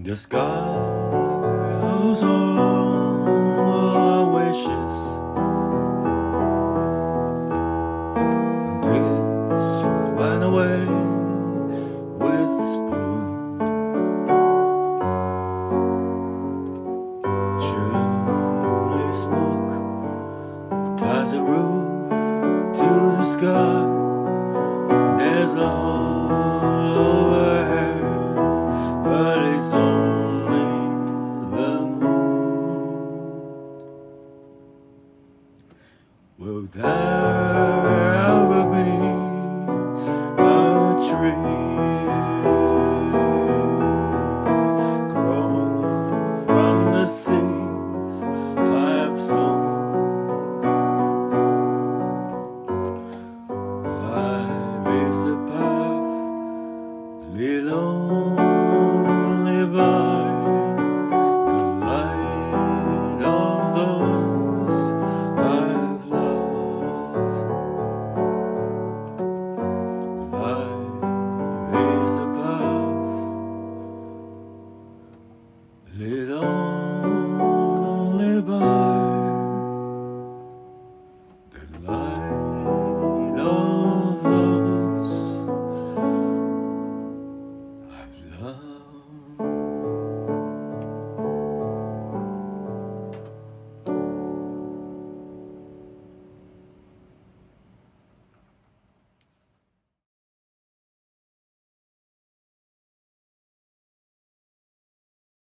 The sky holds all our wishes. This went away with the spoon. Chilly smoke ties the roof to the sky. Will there Little